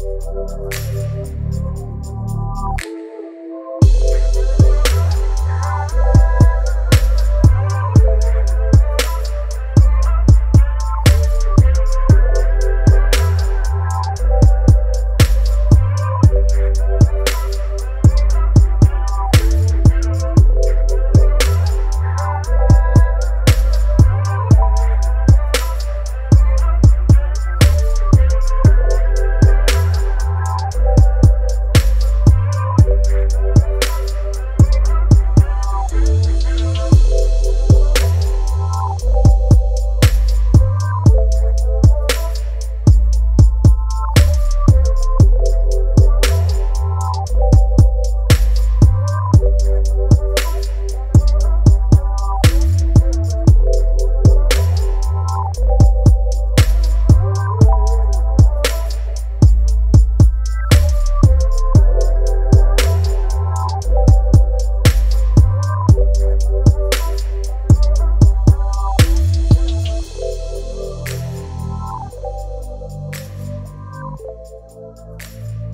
Thank you. Música